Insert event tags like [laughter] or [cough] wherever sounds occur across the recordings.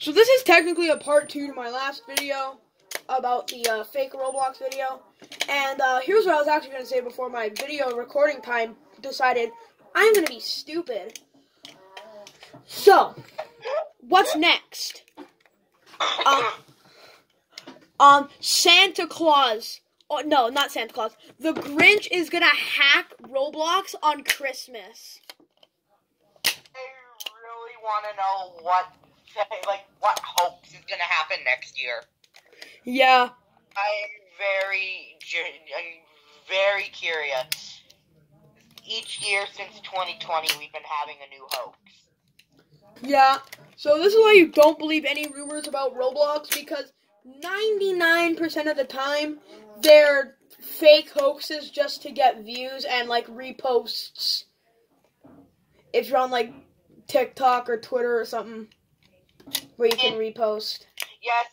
So this is technically a part two to my last video about the uh, fake Roblox video. And uh, here's what I was actually going to say before my video recording time decided I'm going to be stupid. So, what's next? Um, um, Santa Claus. Oh, no, not Santa Claus. The Grinch is going to hack Roblox on Christmas. I really want to know what, like, what hoax is gonna happen next year. Yeah. I am very, I'm very curious. Each year since 2020, we've been having a new hoax. Yeah. So this is why you don't believe any rumors about Roblox because 99% of the time they're fake hoaxes just to get views and like reposts. If you're on like TikTok or Twitter or something where you can repost. Yes,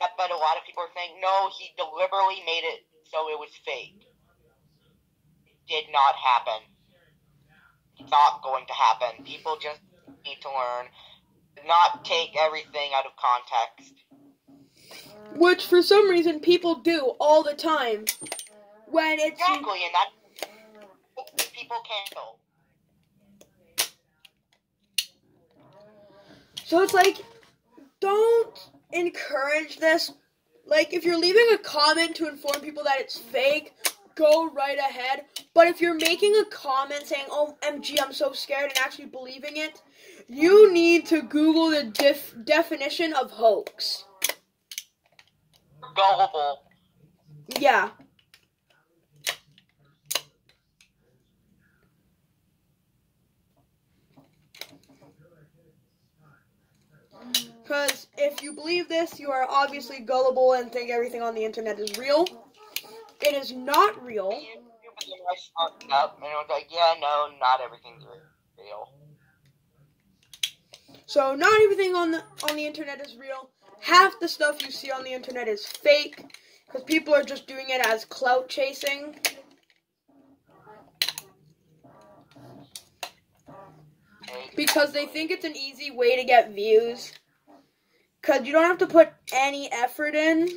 that, but a lot of people are saying no, he deliberately made it so it was fake. It did not happen. It's not going to happen. People just need to learn. Not take everything out of context. Which for some reason people do all the time. When it's Exactly, and that people cancel. So it's like, don't encourage this. Like, if you're leaving a comment to inform people that it's fake, go right ahead. But if you're making a comment saying, oh, MG, I'm so scared, and actually believing it, you need to Google the def- definition of hoax. Gullible. Yeah. Because if you believe this, you are obviously gullible and think everything on the internet is real. It is not real. And was like, yeah, no, not everything's real. So not everything on the on the internet is real. Half the stuff you see on the internet is fake because people are just doing it as clout chasing. Because they think it's an easy way to get views. Cause you don't have to put any effort in.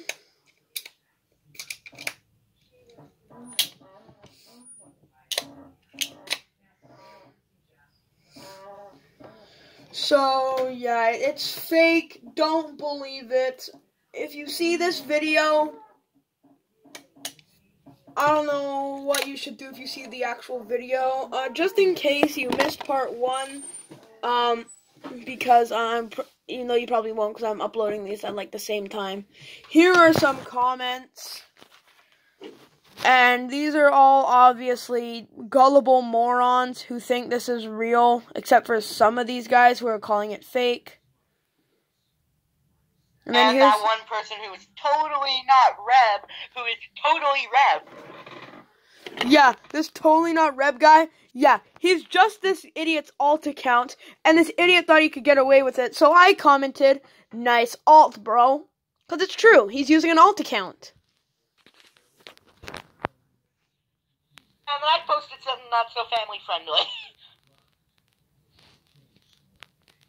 So, yeah, it's fake. Don't believe it. If you see this video, I don't know what you should do if you see the actual video. Uh, just in case you missed part one, um, because I'm, even though you probably won't, because I'm uploading these at like the same time. Here are some comments. And these are all obviously gullible morons who think this is real, except for some of these guys who are calling it fake. And then And that one person who is totally not Reb, who is totally Reb. Yeah, this totally not Reb guy. Yeah, he's just this idiot's alt account, and this idiot thought he could get away with it. So I commented, "Nice alt, bro," because it's true. He's using an alt account. And then I posted something not so family friendly. [laughs]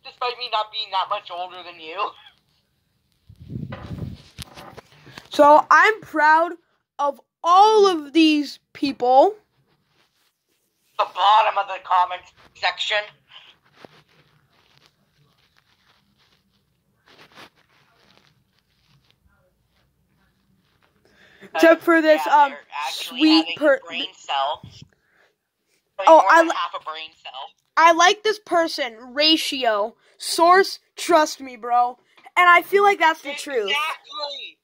Despite me not being that much older than you. So I'm proud of all of these people. The bottom of the comment section. Except for this, Yeah, um, sweet per- brain cell. Oh, I half a brain cell. I like this person, ratio. Source, trust me, bro. And I feel like that's the truth. Exactly.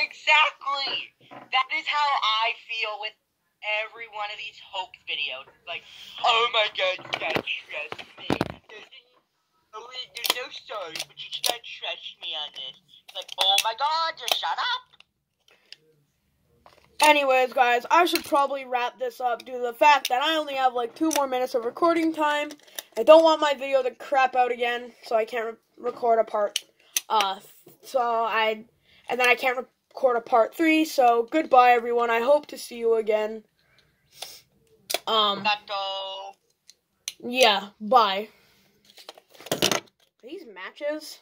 Exactly. That is how I feel with every one of these hoax videos. Like, oh my god, you gotta trust me. There's, oh, there's no story, but you just gotta trust me on this. Like, oh my god, just shut up. Anyways, guys, I should probably wrap this up due to the fact that I only have like two more minutes of recording time. I don't want my video to crap out again, so I can't re- record a part. Uh, so I, and then I can't a part three. So goodbye, everyone. I hope to see you again. Um, yeah, bye. These matches?